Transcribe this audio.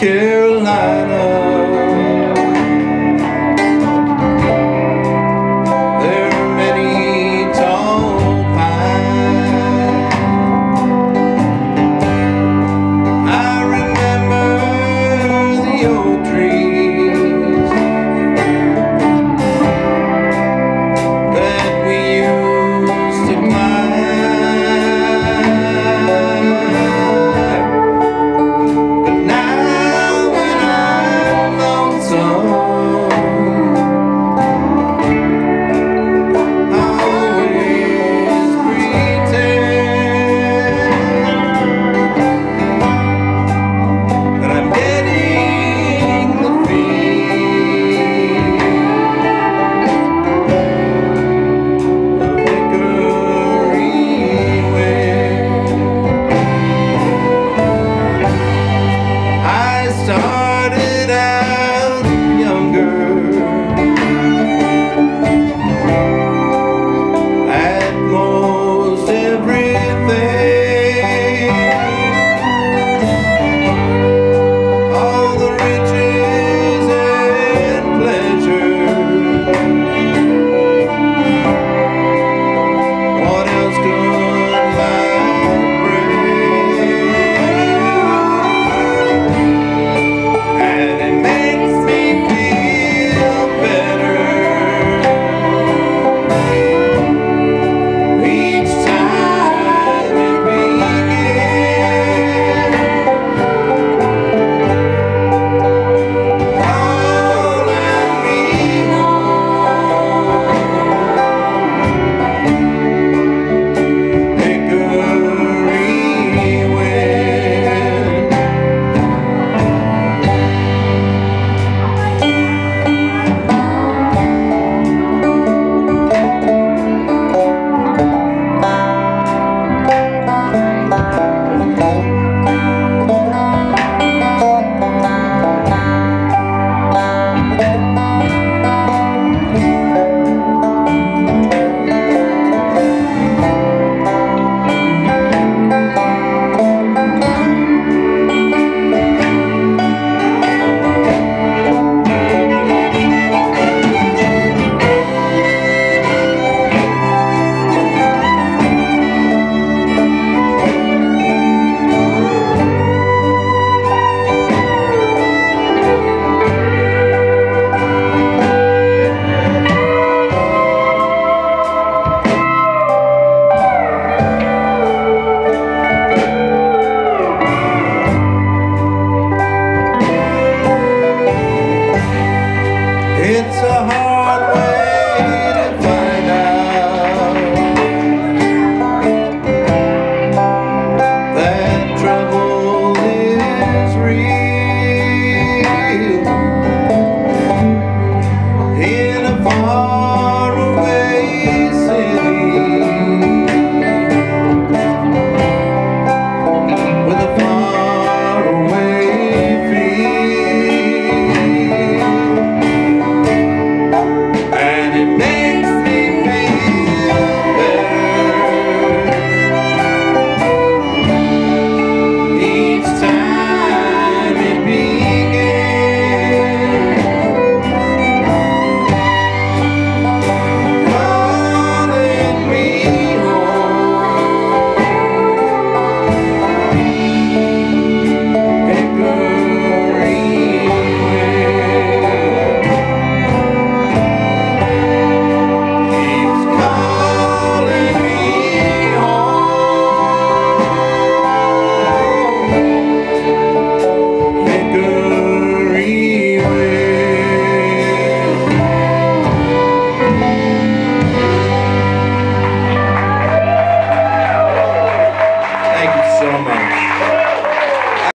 Carolina. There are many tall pines. I remember the old. it's a hard